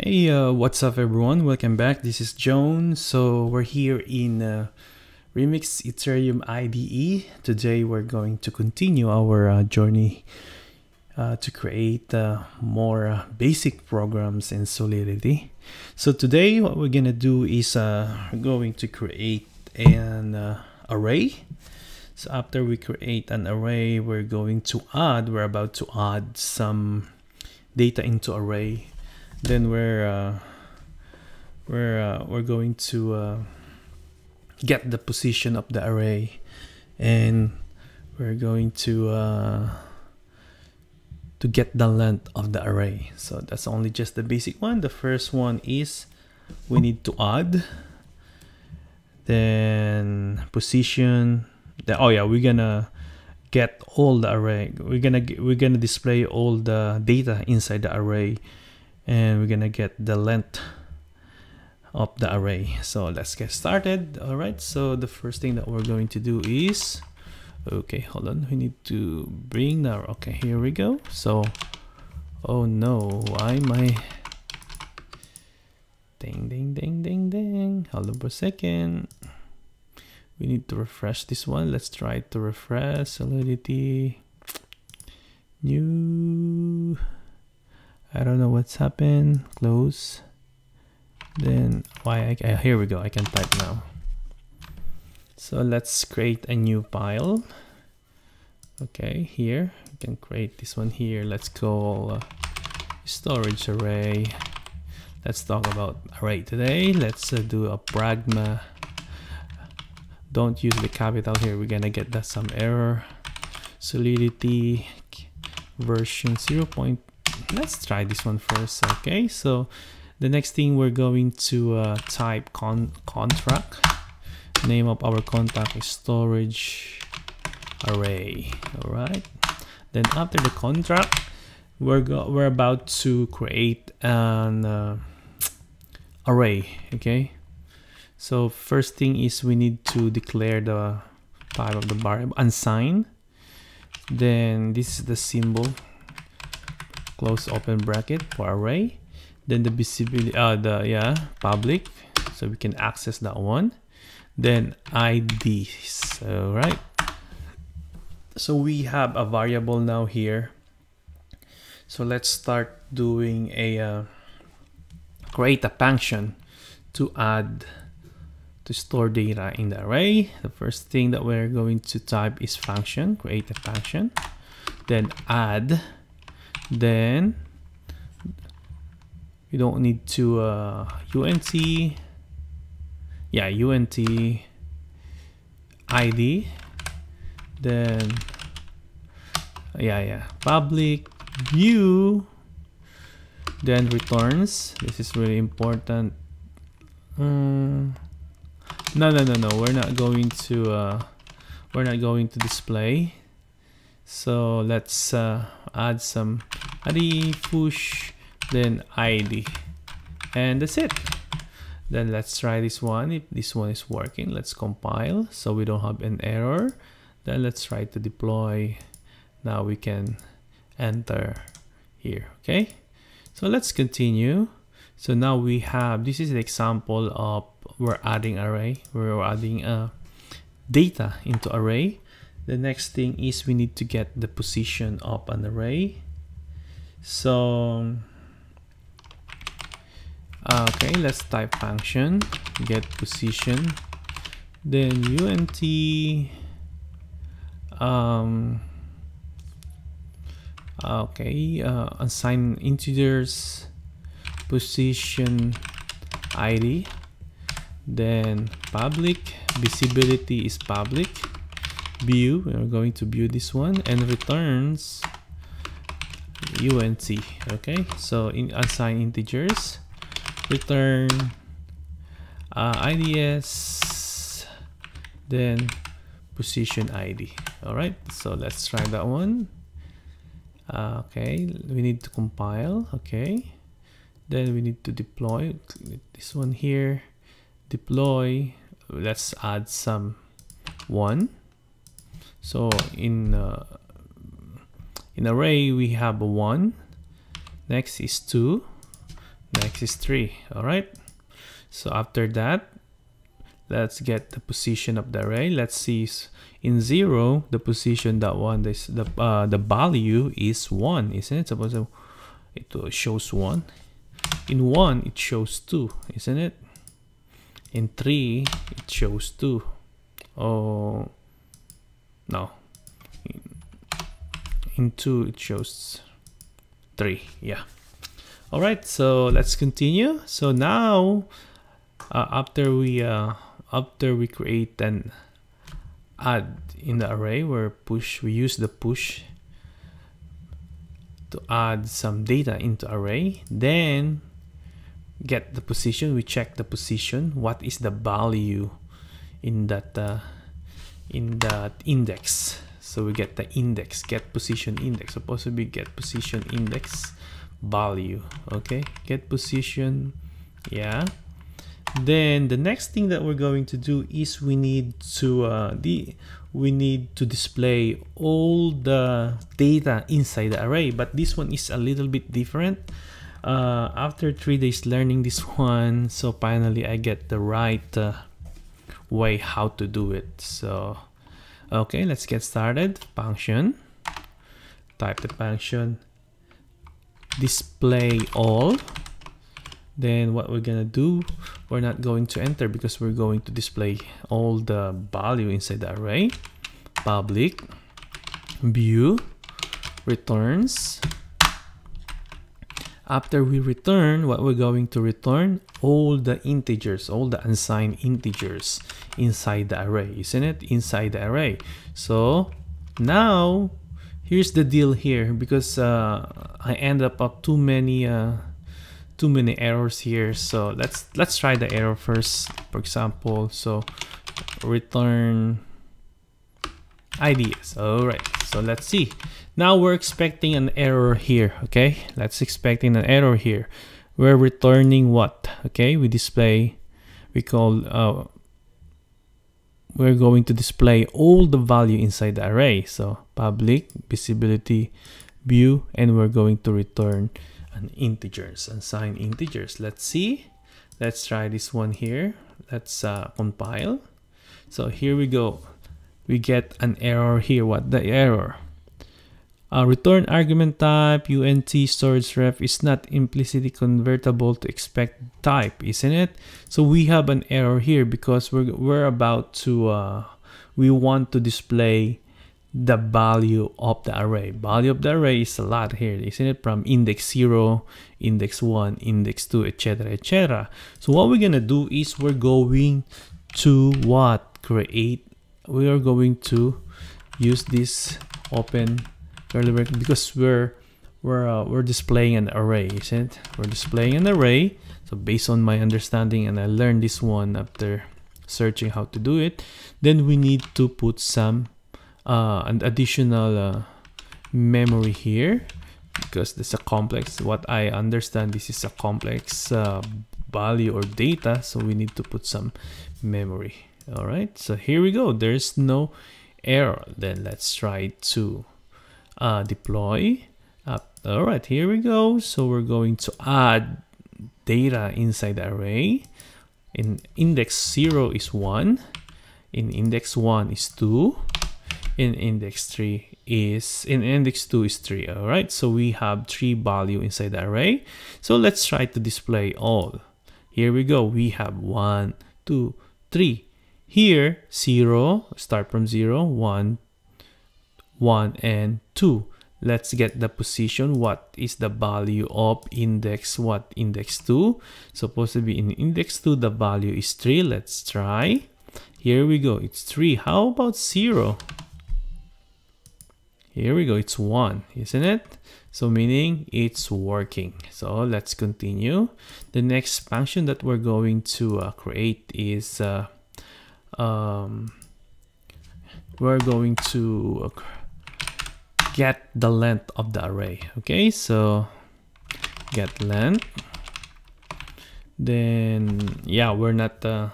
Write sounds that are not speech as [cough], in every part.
Hey, uh, what's up everyone? Welcome back. This is Jones. So we're here in uh, Remix Ethereum IDE. Today we're going to continue our uh, journey uh, to create uh, more uh, basic programs in Solidity. So today what we're gonna do is we're going to create an array. So after we create an array, we're going to add, we're about to add some data into array then we're uh, we're uh, we're going to uh, get the position of the array. And we're going to uh, to get the length of the array. So that's only just the basic one. The first one is we need to add. Then position. The oh yeah we're gonna get all the array. We're gonna we're gonna display all the data inside the array and we're gonna get the length of the array. So let's get started. All right so the first thing that we're going to do is okay hold on. We need to bring the okay here we go. So oh no why i ding ding ding ding ding. Hold on for a second. We need to refresh this one. Let's try to refresh solidity new I don't know what's happened. Close. Then why? I, uh, here we go. I can type now. So let's create a new file. Okay, here we can create this one here. Let's call uh, storage array. Let's talk about array today. Let's uh, do a pragma. Don't use the capital here. We're gonna get that some error. Solidity version 0 let's try this one first okay? So the next thing we're going to uh, type con contract. Name of our contract is storage array all right then after the contract we're we're about to create an uh, array okay? So first thing is we need to declare the type of the variable unsigned. Then this is the symbol close open bracket for array. Then the visibility uh the yeah public. So we can access that one. Then IDs all right? So we have a variable now here. So let's start doing a uh, create a function to add to store data in the array. The first thing that we're going to type is function create a function. Then add then we don't need to uh, unt yeah unt id then yeah yeah. Public view. Then returns. This is really important. Um, no no no no. We're not going to uh, we're not going to display so let's uh, add some id push then id and that's it. Then let's try this one. If this one is working let's compile so we don't have an error. Then let's try to deploy. Now we can enter here okay? So let's continue. So now we have this is the example of we're adding array. We're adding a uh, data into array the next thing is we need to get the position of an array. So okay let's type function get position. Then unt um okay uh, assign integers position id then public visibility is public view we are going to view this one and returns unt okay? So in assign integers return uh, ids then position id all right so let's try that one. Uh, okay we need to compile okay? Then we need to deploy this one here deploy let's add some one so in uh, in array we have one next is two next is 3 all right so after that let's get the position of the array. Let's see in 0 the position that one this the uh, the value is 1 isn't it? Suppose it shows 1 in 1 it shows 2 isn't it? In 3 it shows 2 oh no. In, 2 it shows 3 yeah. All right so let's continue. So now uh, after we uh, after we create an add in the array where push we use the push to add some data into array then get the position we check the position what is the value in that uh, in that index. So we get the index get position index to be get position index value okay? Get position yeah. Then the next thing that we're going to do is we need to uh, the we need to display all the data inside the array but this one is a little bit different. Uh, after three days learning this [laughs] one so finally I get the right uh, way how to do it. So okay let's get started. Function. Type the function. Display all. Then what we're gonna do we're not going to enter because we're going to display all the value inside the array. Public. View. Returns after we return what we're going to return? All the integers all the unsigned integers inside the array isn't it? Inside the array. So now here's the deal here because uh, I end up up too many uh, too many errors here. So let's let's try the error first for example. So return IDs all right so let's see. Now we're expecting an error here okay? Let's expecting an error here. We're returning what okay? We display we call uh, we're going to display all the value inside the array. So public visibility view and we're going to return an integers unsigned integers. Let's see. Let's try this one here. Let's uh, compile. So here we go we get an error here what the error uh, return argument type unt storage ref is not implicitly convertible to expect type isn't it so we have an error here because we're, we're about to uh, we want to display the value of the array. Value of the array is a lot here, isn't it? From index 0, index 1, index 2, etc, etc. So what we're gonna do is we're going to what? Create, we are going to use this open curly bracket because we're we're uh, we're displaying an array, isn't it? We're displaying an array. So based on my understanding, and I learned this one after searching how to do it, then we need to put some uh, an additional uh, memory here because this is a complex what I understand this is a complex uh, value or data so we need to put some memory all right so here we go. There's no error. Then let's try to uh, deploy. All right here we go. So we're going to add data inside the array. In index 0 is 1 in index 1 is 2 in index 3 is in index 2 is 3 all right so we have three value inside the array. So let's try to display all. Here we go. We have one two three here 0 start from 0 1 1 and 2 let's get the position. What is the value of index? What index 2 supposed to be in index 2 the value is 3 let's try. Here we go. It's 3 how about 0 here we go, it's one, isn't it? So meaning it's working. So let's continue. The next function that we're going to uh, create is uh, um, we're going to get the length of the array. Okay, so get length. Then yeah, we're not uh,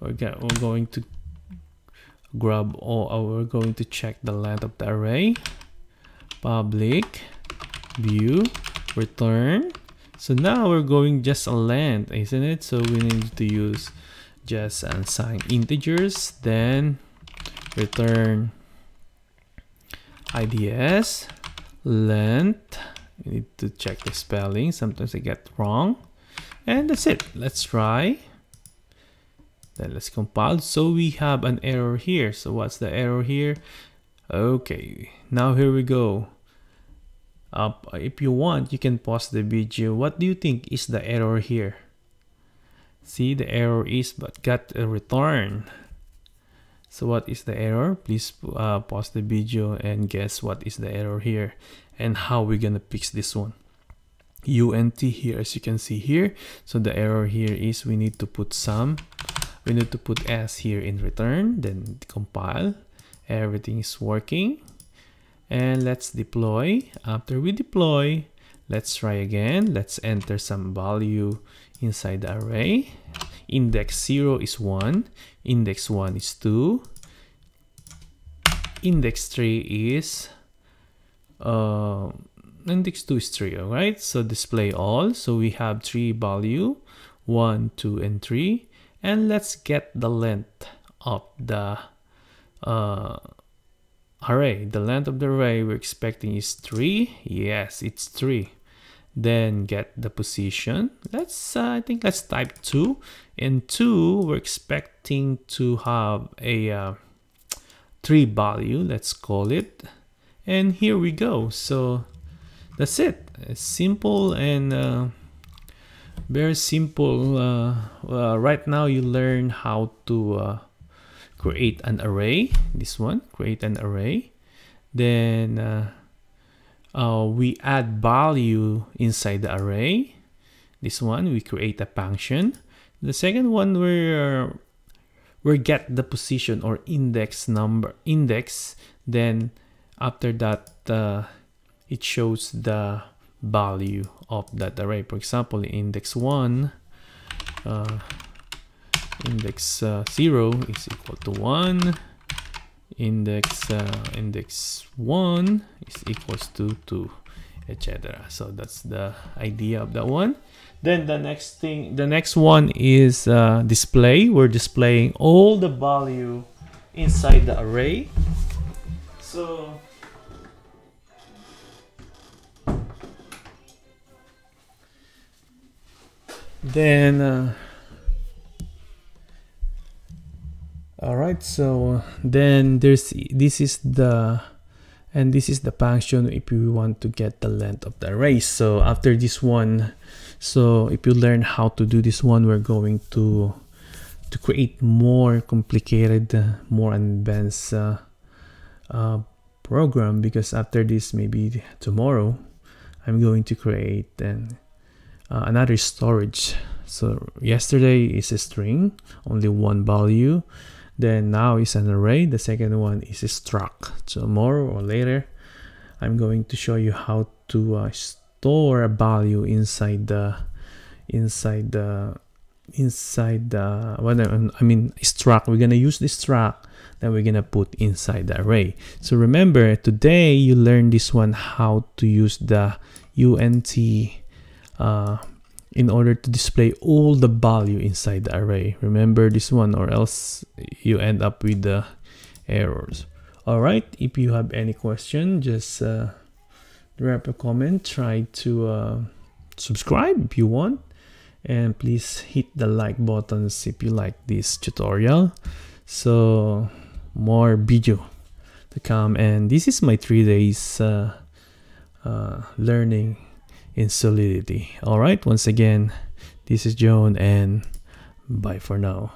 we're, we're going to grab all oh, we're going to check the length of the array public view return So now we're going just a length, isn't it? So we need to use just unsigned integers, then return IDS length. You need to check the spelling. Sometimes I get wrong. And that's it. Let's try. Then let's compile. So we have an error here. So what's the error here? Okay, now here we go. Uh, if you want, you can pause the video. What do you think is the error here? See, the error is but got a return. So what is the error? Please uh, pause the video and guess what is the error here and how we're gonna fix this one. UNT here as you can see here. So the error here is we need to put some, we need to put S here in return, then compile. Everything is working and let's deploy after we deploy let's try again let's enter some value inside the array. Index 0 is 1 index 1 is 2 index 3 is uh, index 2 is 3 all right? So display all. So we have three value 1 2 and 3 and let's get the length of the uh, array. The length of the array we're expecting is 3 yes it's 3 then get the position. Let's uh, i think let's type 2 in 2 we're expecting to have a uh, 3 value let's call it. And here we go. So that's it. It's simple and uh, very simple. Uh, right now you learn how to uh, create an array. This one create an array. Then uh, uh, we add value inside the array. This one we create a function. The second one we're we get the position or index number index. Then after that uh, it shows the value of that array. For example index 1 uh, index uh, 0 is equal to 1 index uh, index 1 is equals to 2 etc so that's the idea of that one. Then the next thing the next one is uh, display. We're displaying all the value inside the array. So then uh, all right so then there's this is the and this is the function if you want to get the length of the array so after this one so if you learn how to do this one we're going to to create more complicated more advanced uh, uh, program because after this maybe tomorrow I'm going to create an, uh, another storage. So yesterday is a string only one value then now is an array. The second one is a struct. So more or later i'm going to show you how to uh, store a value inside the inside the inside the what i mean struct. We're gonna use this struct that we're gonna put inside the array. So remember today you learned this one how to use the unt uh, in order to display all the value inside the array. Remember this one or else you end up with the errors. Alright, if you have any question, just uh, drop a comment. Try to uh, subscribe if you want. And please hit the like buttons if you like this tutorial. So more video to come. And this is my three days uh, uh learning in solidity. All right, once again, this is Joan and bye for now.